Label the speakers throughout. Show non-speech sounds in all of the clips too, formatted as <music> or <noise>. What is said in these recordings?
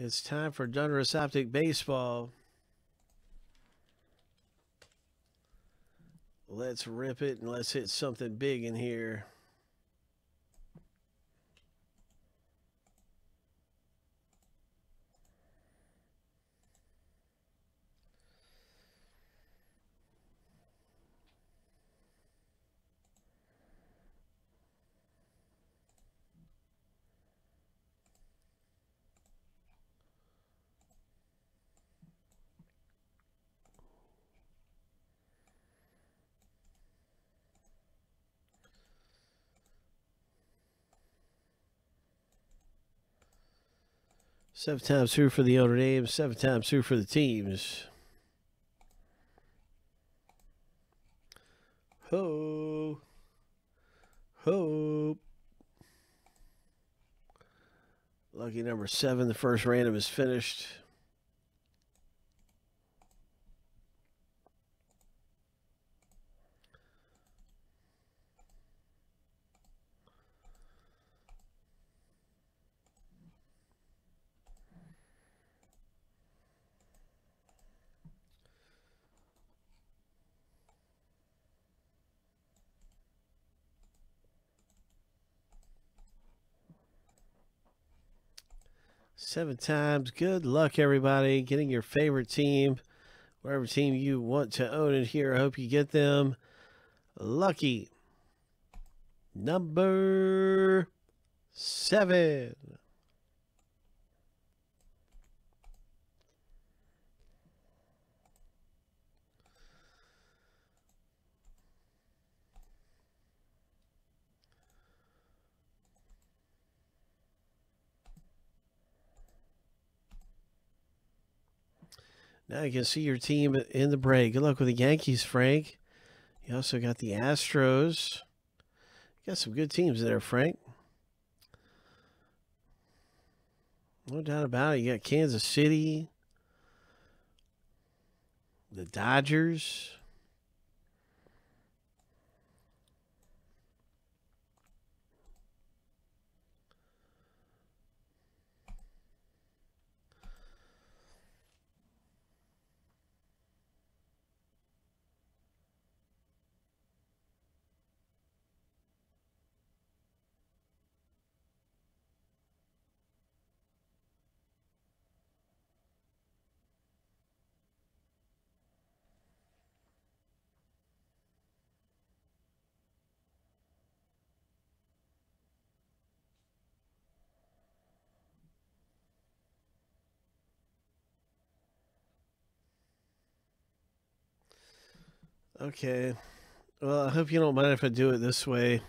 Speaker 1: It's time for Donruss Optic Baseball. Let's rip it and let's hit something big in here. Seven times through for the Notre Dame, seven times through for the teams. Ho. Hope. Lucky number seven, the first random is finished. Seven times. Good luck, everybody. Getting your favorite team, whatever team you want to own it here. I hope you get them. Lucky number seven. Now you can see your team in the break. Good luck with the Yankees, Frank. You also got the Astros. You got some good teams there, Frank. No doubt about it. You got Kansas City, the Dodgers. Okay. Well, I hope you don't mind if I do it this way.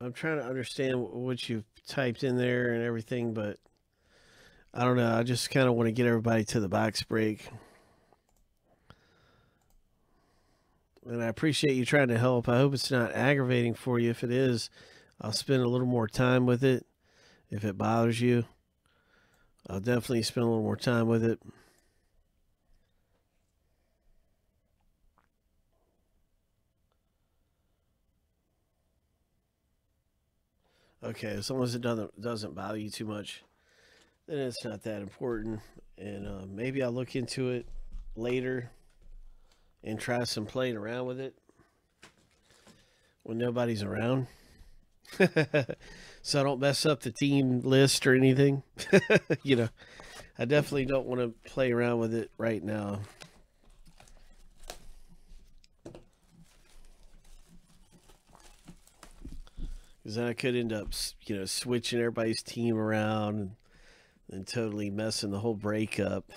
Speaker 1: I'm trying to understand what you've typed in there and everything, but I don't know. I just kind of want to get everybody to the box break. And I appreciate you trying to help. I hope it's not aggravating for you. If it is, I'll spend a little more time with it if it bothers you. I'll definitely spend a little more time with it. Okay, as long as it doesn't doesn't bother you too much, then it's not that important. And uh, maybe I'll look into it later and try some playing around with it when nobody's around. <laughs> so I don't mess up the team list or anything. <laughs> you know, I definitely don't want to play around with it right now. Because then I could end up, you know, switching everybody's team around and, and totally messing the whole breakup.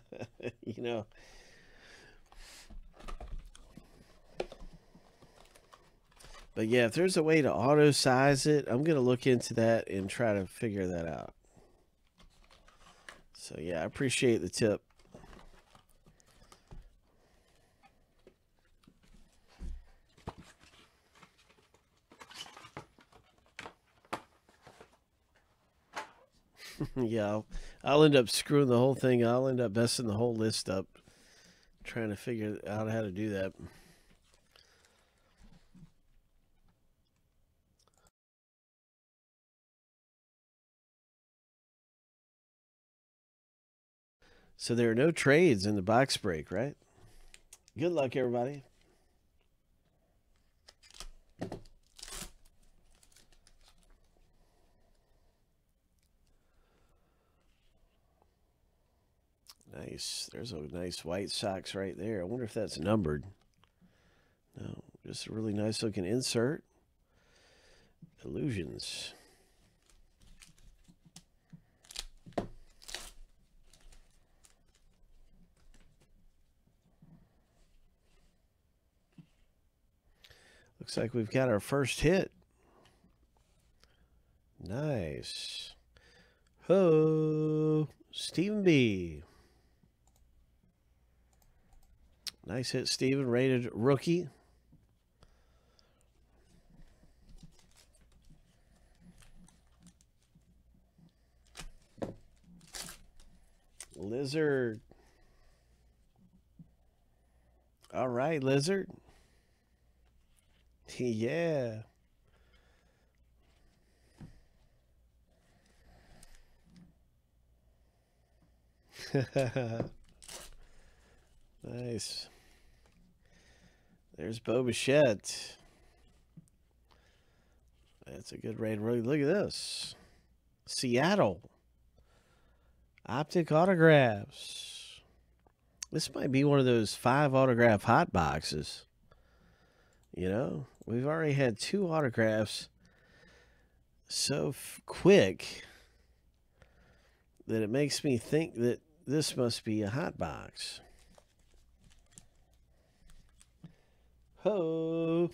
Speaker 1: <laughs> you know. But yeah, if there's a way to auto size it, I'm going to look into that and try to figure that out. So yeah, I appreciate the tip. <laughs> yeah, I'll, I'll end up screwing the whole thing. I'll end up messing the whole list up trying to figure out how to do that. So there are no trades in the box break, right? Good luck, everybody. Nice. There's a nice White Sox right there. I wonder if that's numbered. No, just a really nice looking insert. Illusions. Looks like we've got our first hit. Nice. Ho, Stephen B. Nice hit, Stephen. Rated rookie. Lizard. All right, Lizard. <laughs> yeah. <laughs> nice. There's Bo Bichette. That's a good raid. Really look at this. Seattle. Optic autographs. This might be one of those five autograph hot boxes. You know, we've already had two autographs so quick that it makes me think that this must be a hot box. Ho!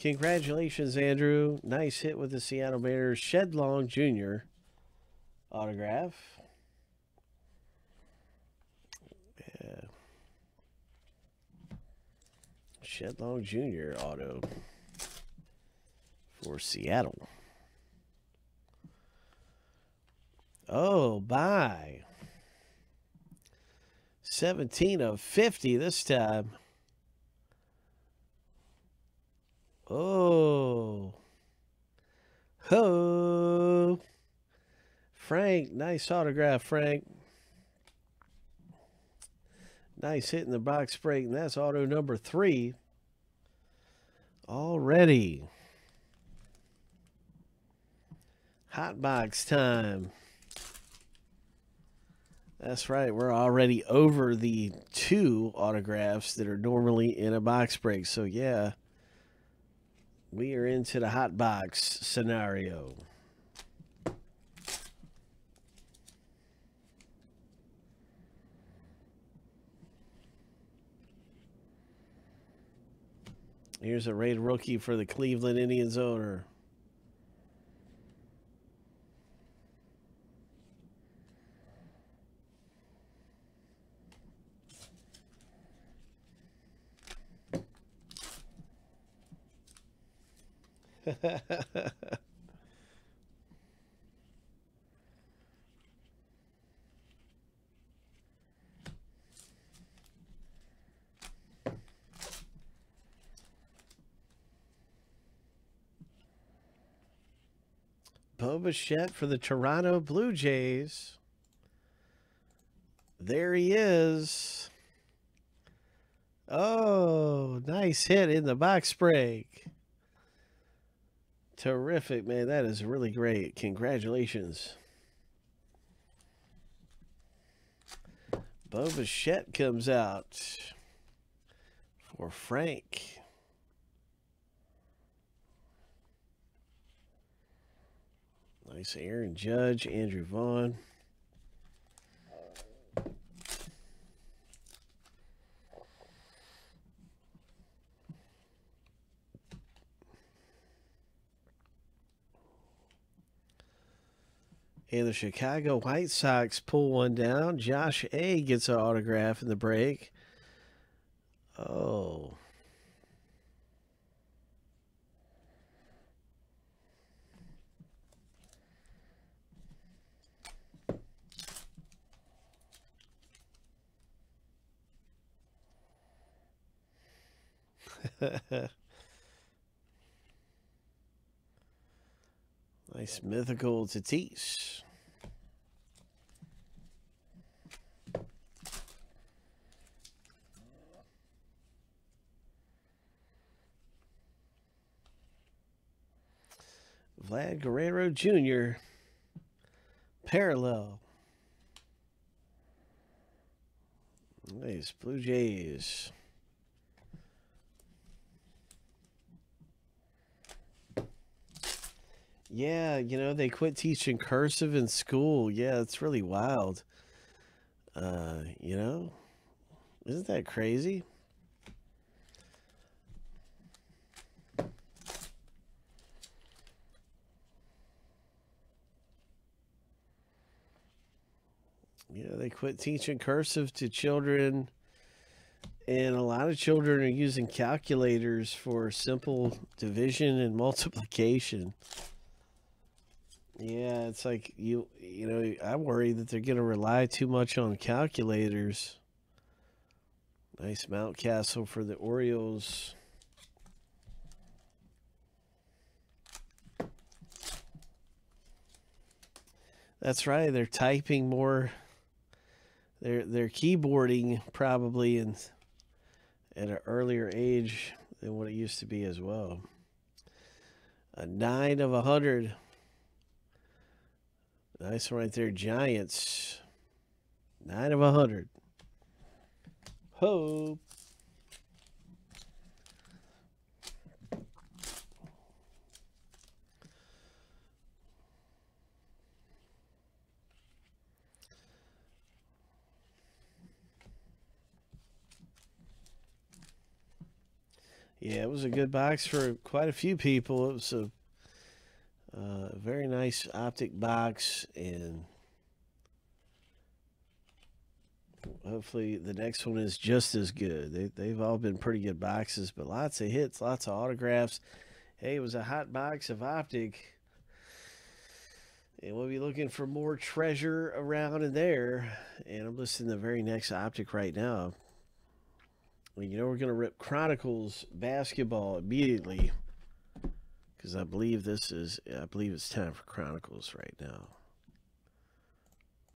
Speaker 1: Congratulations, Andrew. Nice hit with the Seattle Mariners. Shed Long Jr. autograph. Yeah. Shed Long Jr. auto for Seattle. Oh, bye. 17 of 50 this time. Oh. Ho. Frank, nice autograph, Frank. Nice hit in the box break, and that's auto number three. Already. Hot box time. That's right. We're already over the two autographs that are normally in a box break. So, yeah. We are into the hot box scenario. Here's a raid rookie for the Cleveland Indians owner. <laughs> Bo Bichette for the Toronto Blue Jays. There he is. Oh, nice hit in the box break. Terrific, man. That is really great. Congratulations. Bo Bichette comes out for Frank. Nice Aaron Judge, Andrew Vaughn. And the Chicago White Sox pull one down. Josh A gets an autograph in the break. <laughs> nice mythical Tatis. Vlad Guerrero Jr. Parallel. Nice. Blue Jays. Yeah, you know, they quit teaching cursive in school. Yeah, it's really wild. Uh, you know, isn't that crazy? Yeah, they quit teaching cursive to children, and a lot of children are using calculators for simple division and multiplication. Yeah, it's like you you know, I worry that they're going to rely too much on calculators. Nice Mountcastle for the Orioles. That's right. They're typing more. They're they're keyboarding probably in at an earlier age than what it used to be as well. A nine of a hundred. Nice one right there, Giants. Nine of a hundred. Hope. Yeah, it was a good box for quite a few people. It was a uh, very nice optic box, and hopefully the next one is just as good. They, they've all been pretty good boxes, but lots of hits, lots of autographs. Hey, it was a hot box of optic. And we'll be looking for more treasure around in there. And I'm listing the very next optic right now. You know, we're going to rip Chronicles basketball immediately because I believe this is, I believe it's time for Chronicles right now.